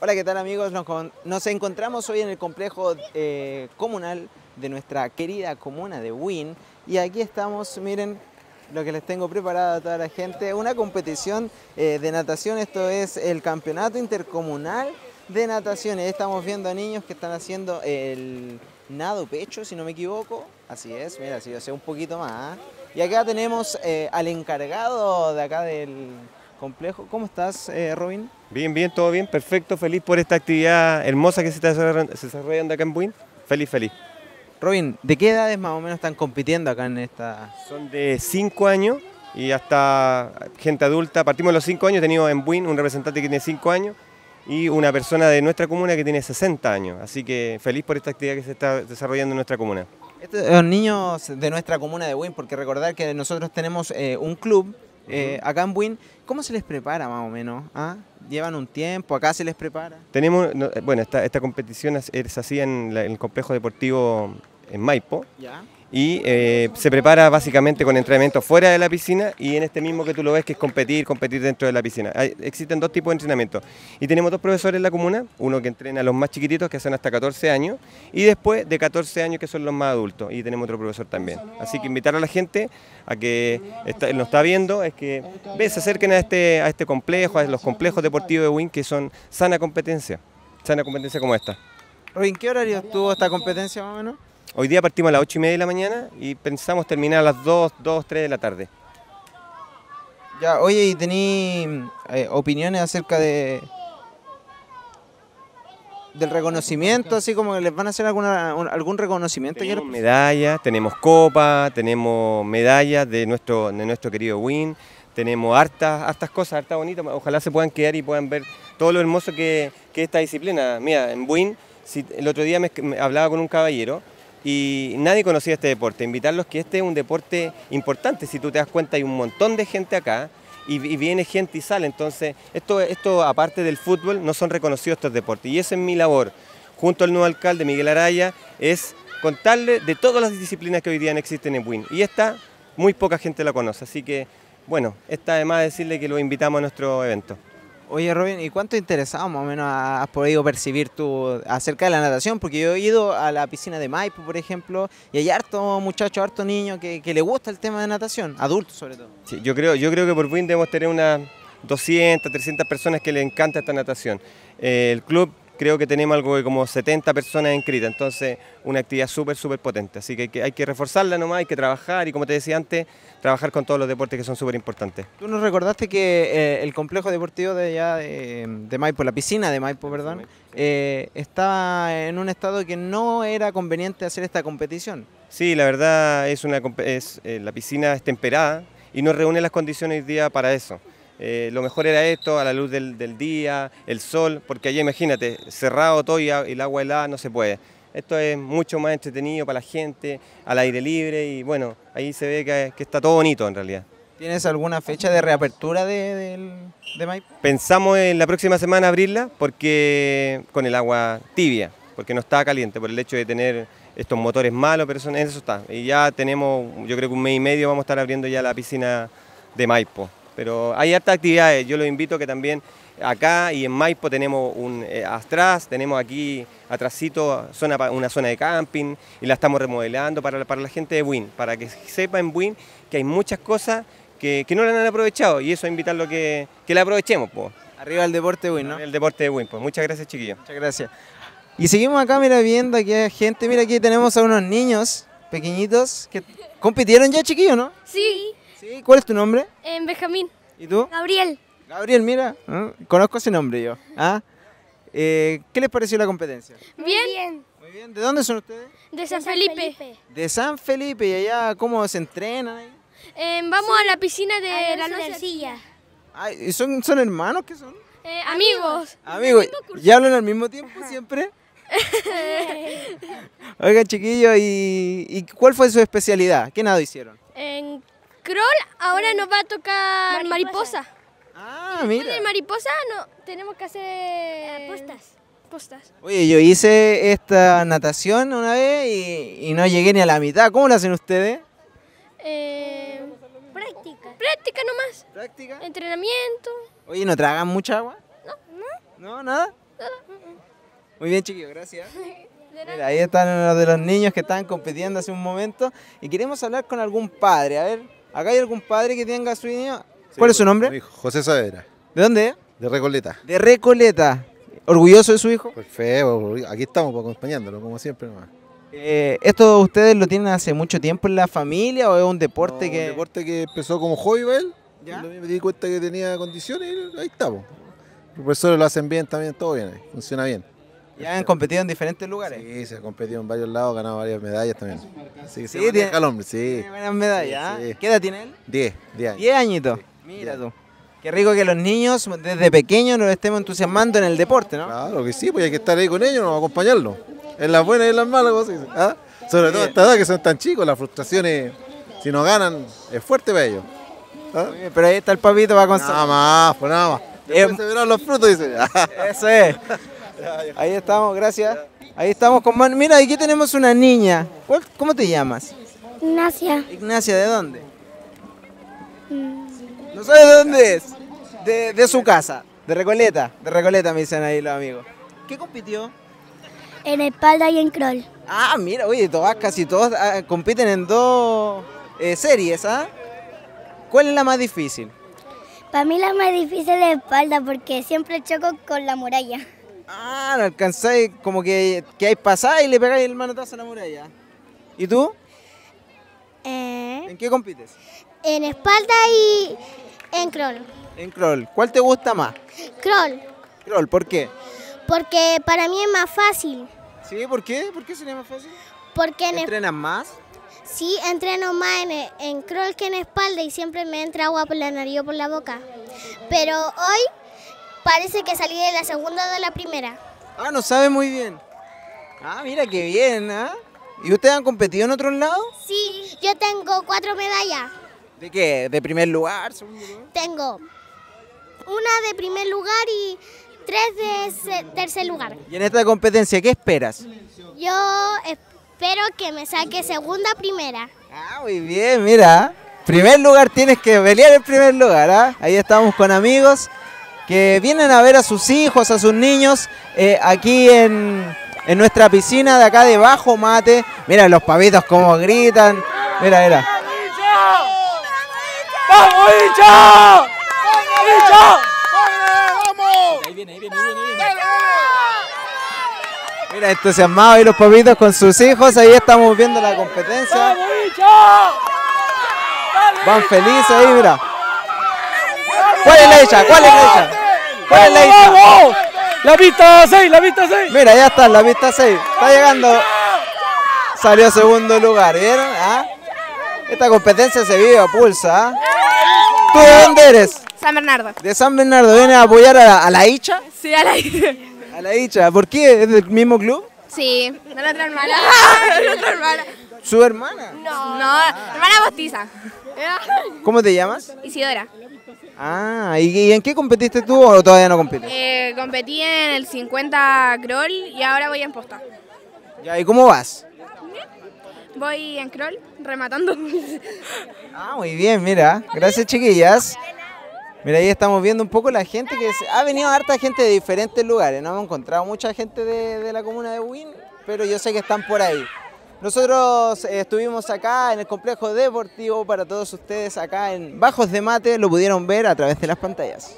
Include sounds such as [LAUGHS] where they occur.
Hola, ¿qué tal amigos? Nos, con- nos encontramos hoy en el complejo eh, comunal de nuestra querida comuna de Win y aquí estamos, miren lo que les tengo preparado a toda la gente, una competición eh, de natación, esto es el campeonato intercomunal de natación. Estamos viendo a niños que están haciendo el nado pecho, si no me equivoco, así es, mira, si yo sé un poquito más. Y acá tenemos eh, al encargado de acá del complejo, ¿cómo estás eh, Robin? Bien, bien, todo bien, perfecto, feliz por esta actividad hermosa que se está desarrollando acá en Buin. Feliz, feliz. Robin, ¿de qué edades más o menos están compitiendo acá en esta...? Son de 5 años y hasta gente adulta. Partimos de los 5 años, tenemos en Buin un representante que tiene 5 años y una persona de nuestra comuna que tiene 60 años. Así que feliz por esta actividad que se está desarrollando en nuestra comuna. Estos son niños de nuestra comuna de Win, porque recordar que nosotros tenemos eh, un club eh, acá en Win. ¿Cómo se les prepara más o menos? ¿Ah? ¿Llevan un tiempo? ¿Acá se les prepara? Tenemos, no, bueno, esta, esta competición es, es así en, la- en el complejo deportivo en Maipo. ¿Ya? Y eh, se prepara básicamente con entrenamiento fuera de la piscina y en este mismo que tú lo ves que es competir, competir dentro de la piscina. Existen dos tipos de entrenamiento y tenemos dos profesores en la comuna, uno que entrena a los más chiquititos que son hasta 14 años y después de 14 años que son los más adultos y tenemos otro profesor también. Así que invitar a la gente a que está, nos está viendo es que ve, se acerquen a este, a este complejo, a los complejos deportivos de WIN que son sana competencia, sana competencia como esta. Robin, ¿qué horario tuvo esta competencia más o menos? Hoy día partimos a las 8 y media de la mañana y pensamos terminar a las 2, 2, 3 de la tarde. Ya, oye, ¿y tení eh, opiniones acerca de del reconocimiento, así como que les van a hacer alguna, un- algún reconocimiento? Tenemos medallas, tenemos copa, tenemos medallas de nuestro, de nuestro querido Win, tenemos hartas, hartas cosas, hartas bonitas. Ojalá se puedan quedar y puedan ver todo lo hermoso que, que es esta disciplina. Mira, en Win, si, el otro día me, me hablaba con un caballero y nadie conocía este deporte. Invitarlos que este es un deporte importante. Si tú te das cuenta, hay un montón de gente acá y, viene gente y sale. Entonces, esto, esto aparte del fútbol, no son reconocidos estos deportes. Y esa es mi labor, junto al nuevo alcalde Miguel Araya, es contarle de todas las disciplinas que hoy día existen en WIN. Y esta, muy poca gente la conoce. Así que, bueno, está además decirle que lo invitamos a nuestro evento. Oye, Robin, ¿y cuánto interesado más o menos has podido percibir tú acerca de la natación? Porque yo he ido a la piscina de Maipo, por ejemplo, y hay harto muchacho, harto niño que, que le gusta el tema de natación, adultos sobre todo. Sí, yo, creo, yo creo que por WIN debemos tener unas 200, 300 personas que les encanta esta natación. Eh, el club creo que tenemos algo de como 70 personas inscritas, entonces una actividad súper, súper potente. Así que hay, que hay que reforzarla nomás, hay que trabajar y como te decía antes, trabajar con todos los deportes que son súper importantes. Tú nos recordaste que eh, el complejo deportivo de allá de, de Maipo, la piscina de Maipo, perdón, eh, estaba en un estado que no era conveniente hacer esta competición. Sí, la verdad es una es, eh, la piscina es temperada y no reúne las condiciones hoy día para eso. Eh, lo mejor era esto, a la luz del, del día, el sol, porque allá imagínate, cerrado todo y, el agua helada no se puede. Esto es mucho más entretenido para la gente, al aire libre y bueno, ahí se ve que, que está todo bonito en realidad. ¿Tienes alguna fecha de reapertura de, de Maipo? Pensamos en la próxima semana abrirla porque con el agua tibia, porque no está caliente, por el hecho de tener estos motores malos, pero eso, eso está. Y ya tenemos, yo creo que un mes y medio vamos a estar abriendo ya la piscina de Maipo. Pero hay hartas actividades, yo los invito a que también acá y en Maipo tenemos un eh, atrás, tenemos aquí atrásito zona, una zona de camping y la estamos remodelando para, la- para la gente de Win, para que sepa en Win que hay muchas cosas que, que no la han aprovechado y eso invitarlo a que, que la aprovechemos. po. Arriba el deporte, Win, ¿no? El deporte de Win. Pues muchas gracias, chiquillos. Muchas gracias. Y seguimos acá, mira, viendo aquí hay gente. Mira, aquí tenemos a unos niños pequeñitos que compitieron ya, chiquillos, ¿no? Sí, Sí. ¿Cuál es tu nombre? en Benjamín. ¿Y tú? Gabriel. Gabriel, mira. ¿ah? Conozco ese nombre yo. ¿ah? Eh, ¿Qué les pareció la competencia? Bien. Muy bien. ¿De dónde son ustedes? De San Felipe. De San Felipe. ¿Y allá cómo se entrenan? ahí? Eh, vamos a la piscina de la Silla. Ay, ¿y son, ¿Son hermanos que son? Eh, amigos. Amigos, ¿ya hablan al mismo tiempo siempre? [LAUGHS] Oigan, chiquillos, ¿y, y cuál fue su especialidad? ¿Qué nado hicieron? En Kroll ahora nos va a tocar mariposa. Ah, mira. de mariposa no, tenemos que hacer... postas. Postas. Oye, yo hice esta natación una vez y, y no llegué ni a la mitad. ¿Cómo lo hacen ustedes? Eh, práctica. Práctica nomás. ¿Práctica? Entrenamiento. Oye, ¿no tragan mucha agua? No. ¿No? ¿Nada? Muy bien, chiquillos, gracias. [LAUGHS] Mira, ahí están uno de los niños que estaban compitiendo hace un momento y queremos hablar con algún padre. A ver, ¿acá hay algún padre que tenga su niño? ¿Cuál es su nombre? Mi hijo, José Saavedra, ¿De dónde es? de Recoleta. De Recoleta. ¿Orgulloso de su hijo? Pues feo, aquí estamos pues, acompañándolo, como siempre nomás. Eh, ¿Esto ustedes lo tienen hace mucho tiempo en la familia o es un deporte No, que...? Un deporte que empezó como hobby para él. ¿Ya? Me di cuenta que tenía condiciones y ahí estamos. Los profesores lo hacen bien también, todo bien, funciona bien. Ya han competido en diferentes lugares. Sí, se ha competido en varios lados, ha ganado varias medallas también. Sí, se tiene- el hombre, sí. Tiene buenas medallas. Sí, sí. ¿Qué edad tiene él? 10, 10 años. 10 añitos. Mira tú. Qué rico que los niños desde pequeños nos estemos entusiasmando en el deporte, ¿no? Claro que sí, pues hay que estar ahí con ellos, no acompañarlos. En las buenas y en las malas, como se dice. ¿ah? Sobre todo a esta edad que son tan chicos, las frustraciones, si no ganan, es fuerte para ellos. ¿ah? Pero ahí está el papito va con Nada más, pues nada más. Después se verán los frutos, dice. Eso es. Ahí estamos, gracias. Ahí estamos con Man- Mira, aquí tenemos una niña. ¿Cuál- ¿Cómo te llamas? Ignacia. Ignacia, ¿de dónde? No sabes de dónde es. De, de su casa. De Recoleta. De Recoleta me dicen ahí los amigos. ¿Qué compitió? En espalda y en crawl. Ah, mira, oye, todas, casi todos ah, compiten en dos eh, series, ¿ah? ¿Cuál es la más difícil? Para mí la más difícil es espalda porque siempre choco con la muralla. Ah, no alcanzáis como que, que hay pasada y le pegáis el manotazo a la muralla. ¿Y tú? Eh, ¿En qué compites? en espalda y en crawl. En crawl. ¿Cuál te gusta más? Crawl. Crawl, ¿por qué? Porque para mí es más fácil. ¿Sí? ¿Por qué? ¿Por qué sería más fácil? Porque en, ¿Entrenas más? sí entreno más en, en crawl que en espalda y siempre me entra agua por la nariz o por la boca. Pero hoy parece que salí de la segunda o de la primera. Ah, no sabe muy bien. Ah, mira qué bien, ¿ah? ¿Y ustedes han competido en otros lados? Sí, yo tengo cuatro medallas. ¿De qué? ¿De primer lugar? segundo lugar? Tengo una de primer lugar y tres de tercer lugar. Y en esta competencia, ¿qué esperas? Yo espero que me saque segunda primera. Ah, muy bien, mira. Primer lugar, tienes que pelear el primer lugar, ¿ah? Ahí estamos con amigos que vienen a ver a sus hijos, a sus niños, eh, aquí en, en nuestra piscina de acá de Bajo Mate. Mira los pavitos como gritan. Mira, mira. ¡Vamos, hincha! ¡Hincha! Mira, entusiasmados ahí los papitos con sus hijos. Ahí estamos viendo la competencia. ¡Vamos! Van felices ahí, mira. ¿Cuál es la hecha? ¿Cuál es la hecha? ¿Cuál es la? ¡Vamos! La pista 6, la pista 6. Mira, ya está la pista 6. Está llegando. Salió segundo lugar, ¿vieron? ¿Ah? Esta competencia se vive a pulsa. ¿ah? ¿Tú de dónde eres? San Bernardo. De San Bernardo. ¿Vienes a apoyar a la, a la Icha? Sí, a la [LAUGHS] Sí, A la Icha. ¿Por qué? ¿Es del mismo club? de la otra hermana. [LAUGHS] De la otra hermana. ¿Su hermana? No, no, hermana postiza. ¿Cómo te llamas? Isidora. Ah, ¿y, en qué competiste tú o todavía no compites? Eh, competí en el 50 crawl y ahora voy en posta. Ya, ¿y cómo vas? Voy en crawl, rematando. [LAUGHS] Ah, muy bien, mira. Gracias, chiquillas. Mira, ahí estamos viendo un poco la gente que se- ha venido harta gente de diferentes lugares. No hemos encontrado mucha gente de, de la comuna de Win, pero yo sé que están por ahí. Nosotros eh, estuvimos acá en el complejo deportivo para todos ustedes acá en Bajos de Mate, lo pudieron ver a través de las pantallas.